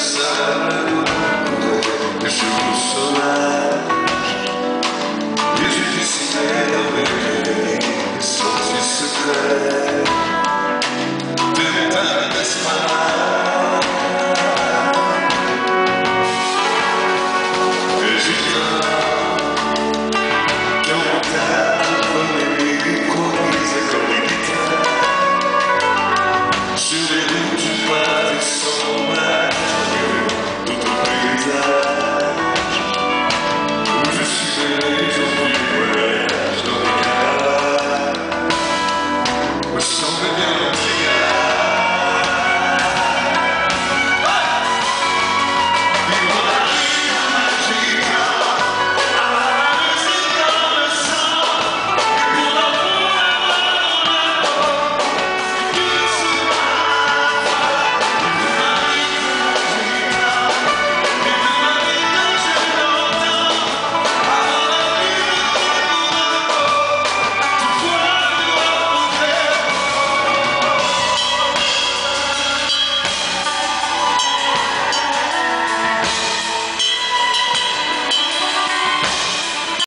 sardım Üşümsüler Yüz yüzüne beni Sözü sıkar Severo.